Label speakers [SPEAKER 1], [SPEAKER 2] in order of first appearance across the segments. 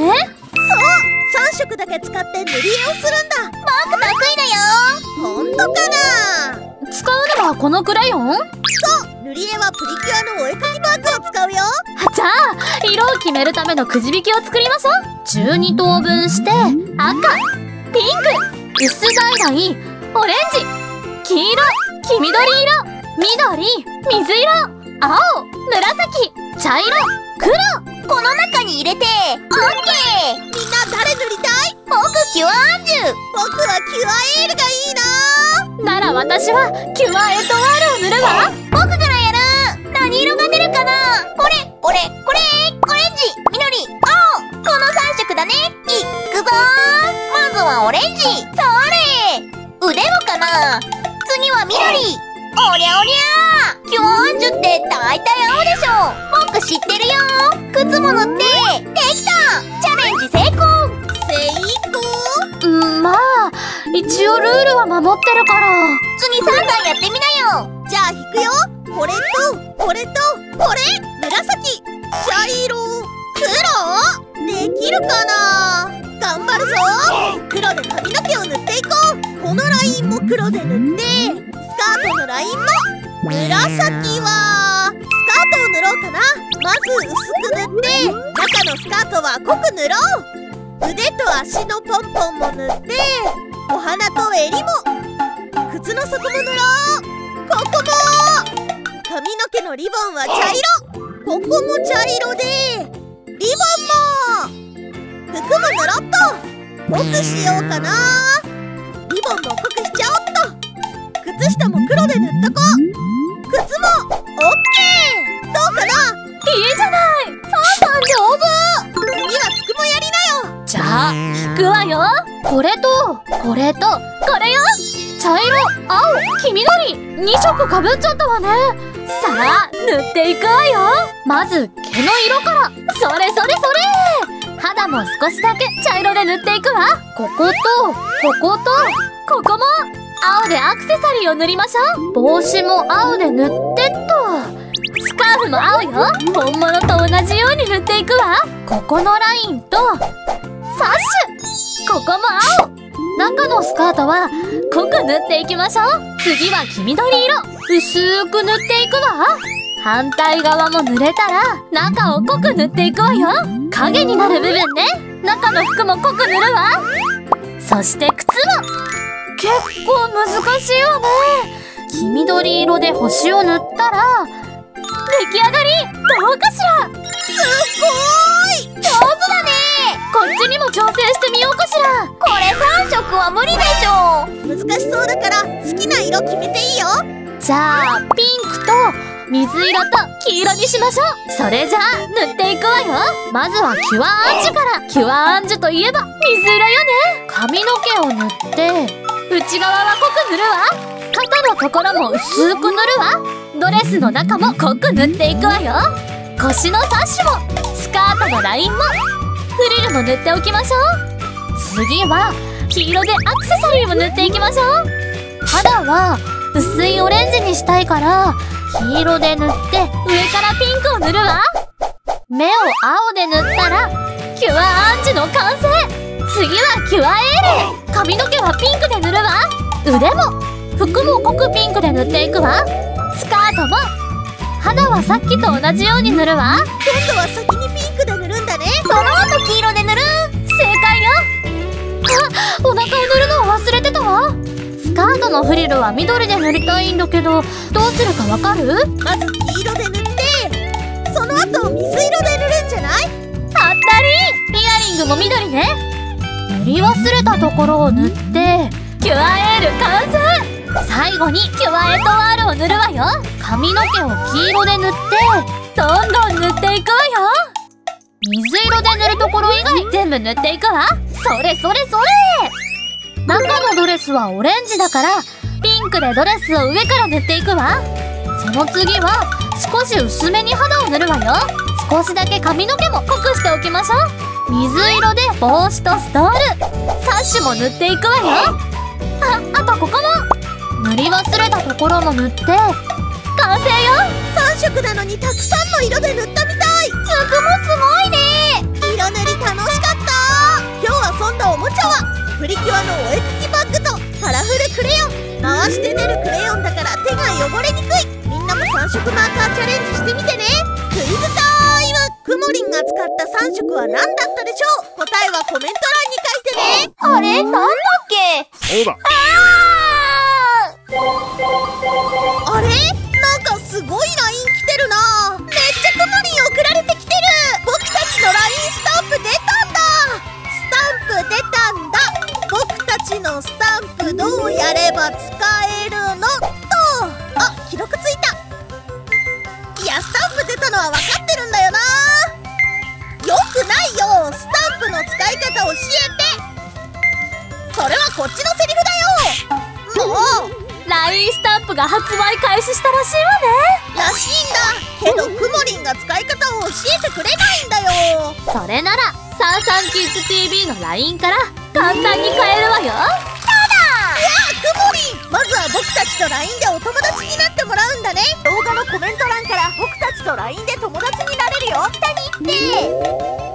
[SPEAKER 1] ね
[SPEAKER 2] 3色だけ使って塗り絵をするんだ。
[SPEAKER 3] 僕得意だよ。
[SPEAKER 2] ほんとかな？
[SPEAKER 1] 使うのはこのクレヨン
[SPEAKER 2] 塗り絵はプリキュアのお絵かきマークを使うよ。
[SPEAKER 1] じゃあ色を決めるためのくじ引きを作りましょう。12等分して赤ピンク薄橙オレンジ黄色黄緑色緑水色青。紫茶色。黒。
[SPEAKER 3] この中に入れて。オッケー。
[SPEAKER 2] みんな誰塗りたい？
[SPEAKER 3] 僕キュアアンジュ。
[SPEAKER 2] 僕はキュアエールがいいな。
[SPEAKER 1] なら私はキュアエトワールを塗るわ
[SPEAKER 3] 僕からやる。何色が出るかな？これこれこれ。オレンジ。緑。青。この3色だね。いっくぞまずはオレンジ。それ。腕もかな。次は緑おりゃおりゃキュアアンジュって大体青でしょ僕知ってるよ靴も塗ってできたチャレンジ成功
[SPEAKER 2] 成功
[SPEAKER 1] うんまあ一応ルールは守ってるから。
[SPEAKER 3] 次3段やってみなよ。
[SPEAKER 2] じゃあ引くよ。これとこれとこれ。紫茶色黒できるかな？頑張るぞ。黒で髪の毛を塗っていこう。このラインも黒で塗って。ートのラインも紫はスカートを塗ろうかな。まず薄く塗って中のスカートは濃く塗ろう。腕と足のポンポンも塗ってお花と襟も。靴の底も塗ろう。ここも。髪の毛のリボンは茶色。ここも茶色でリボンも。服も塗ろっと。濃くしようかな。リボンも濃くしちゃお靴下も黒で塗っとこう。靴もオッケー。どうかな？い
[SPEAKER 1] いじゃない。
[SPEAKER 3] さん上手
[SPEAKER 2] 次はつくもやりなよ。
[SPEAKER 1] じゃあ引くわよ。これとこれとこれよ。茶色青黄緑2色かぶっちゃったわね。さあ塗っていくわよ。まず毛の色から。それそれそれ。肌も少しだけ茶色で塗っていくわ。こことこことここも青でアクセサリーを塗りましょう。帽子も青で塗ってっと。スカーフも青よ。本物と同じように塗っていくわ。ここのラインと。サッシ。ュここも青。中のスカートは濃く塗っていきましょう。次は黄緑色。薄く塗っていくわ。反対側も塗れたら中を濃く塗っていくわよ。影になる部分ね。中の服も濃く塗るわ。そして靴も。結構難しいわね。黄緑色で星を塗ったら出来上がりどうかしら。
[SPEAKER 2] すごーい！
[SPEAKER 3] 上手だね！
[SPEAKER 1] こっちにも挑戦してみようかしら。
[SPEAKER 3] これ3色は無理でしょ。
[SPEAKER 2] 難しそうだから好きな色決めていいよ。
[SPEAKER 1] じゃあピンクと水色と黄色にしましょう。それじゃあ塗っていくわよ。まずはキュアアンジュから。キュアアンジュといえば水色よね。髪の毛を塗って内側は濃く塗るわ。肩のところも薄く塗るわ。ドレスの中も濃く塗っていくわよ。腰のサッシもスカートのラインもフリルも塗っておきましょう。次は黄色でアクセサリーも塗っていきましょう。肌は薄いオレンジにしたいから黄色で塗って上からピンクを塗るわ。目を青で塗ったらキュアアンジュの完成次はキュアエール髪の毛はピンクで塗るわ。腕も服も濃くピンクで塗っていくわ。スカートも肌はさっきと同じように塗るわ。
[SPEAKER 2] 今度は先にピンクで塗るんだね。
[SPEAKER 3] その後黄色で塗る。
[SPEAKER 1] 正解よ。あお腹を塗るのを忘れてたわ。スカートのフリルは緑で塗りたいんだけどどうするかわかる？
[SPEAKER 2] まず黄色で塗ってその後水色で塗るんじゃない？
[SPEAKER 1] 当たり。イヤリングも緑ね。塗り忘れたところを塗ってキュアエール完成！最後にキュアエトワールを塗るわよ。髪の毛を黄色で塗ってどんどん塗っていくわよ。水色で塗るところ以外全部塗っていくわ。それそれそれ。中のドレスはオレンジだからピンクでドレスを上から塗っていくわ。その次は少し薄めに肌を塗るわよ。少しだけ髪の毛も濃くしておきましょう水色で帽子とストール。サッシュも塗っていくわよ。ああとここも。塗り忘れたところも塗って。完成よ。
[SPEAKER 2] 3色なのにたくさんの色で塗ったみたいった3色は何だったでしょう？答えはコメント欄に書いてね。
[SPEAKER 3] あれ？なんだっけ？
[SPEAKER 4] そうだ。
[SPEAKER 2] あれ？なんかすごい LINE 来てるな。めっちゃくもりん送られてきてる。僕たちの LINE スタンプ出たんだ。スタンプ出たんだ。僕たちのスタンプどうやれば使えるのと。あ記録ついた。いやスタンプ出たのは分かってるんだよなよくないよ。スタンプの使い方教えて。それはこっちのセリフだよ。もう
[SPEAKER 1] LINE スタンプが発売開始したらしいわね。
[SPEAKER 2] らしいんだ。けどくもりんが使い方を教えてくれないんだよ。
[SPEAKER 1] それならサンサンキッズ TV の LINE から簡単に買えるわよ。
[SPEAKER 2] あくもりんまずは僕たちと LINE でお友達になってもらうんだね。動画のコメント欄から僕たちと LINE で友達になれるよ。下に行って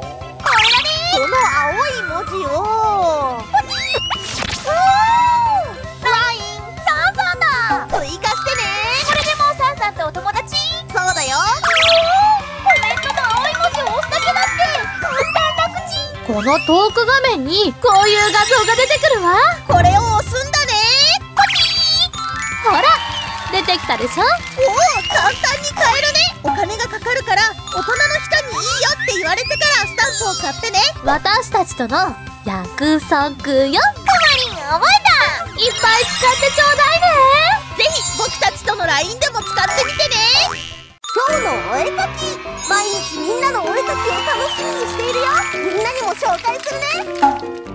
[SPEAKER 2] おー LINE サンサンだ。追加してね。
[SPEAKER 3] これでもうサンさんとお友達？
[SPEAKER 2] そうだよ。
[SPEAKER 3] コメントの青い文字を押すだけだって。簡単楽ちん
[SPEAKER 1] このトーク画面にこういう画像が出てくるわ。
[SPEAKER 2] これを押すんだね。
[SPEAKER 1] ほら出てきたでしょ？
[SPEAKER 2] おお簡単に買えるね。お金がかかるから大人の人にいいよって言われてからスタンプを買ってね。
[SPEAKER 1] 私たちとの約束よ
[SPEAKER 3] マリン覚えた。
[SPEAKER 1] いっぱい使ってちょうだいね。
[SPEAKER 2] ぜひ僕たちとの LINE でも使ってみてね。今日のお絵かき。毎日みんなのお絵かきを楽しみにしているよ。みんなにも紹介するね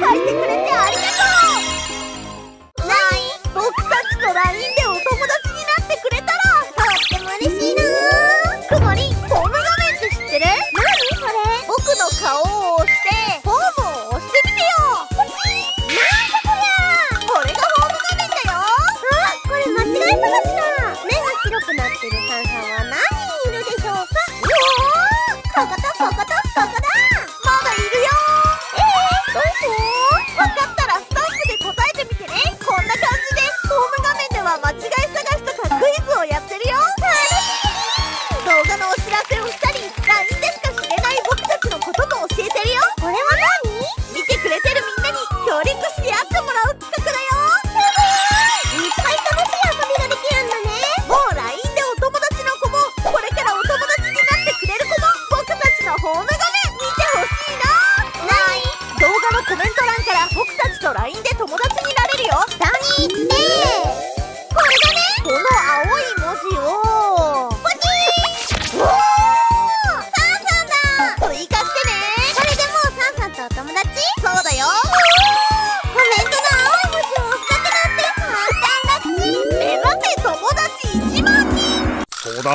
[SPEAKER 2] 看一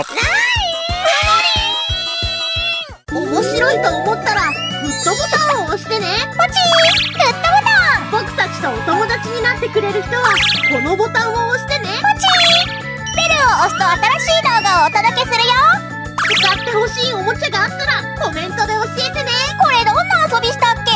[SPEAKER 2] だ面白いと思ったらグッドボタンを押してね。ポチグッ。ドボタン僕たちとお友達になってくれる人はこのボタンを押してね。ポチ
[SPEAKER 3] ベルを押すと新しい動画をお届けするよ。
[SPEAKER 2] 使ってほしいおもちゃがあったらコメントで教えてね。
[SPEAKER 3] これどんな遊びしたっけ？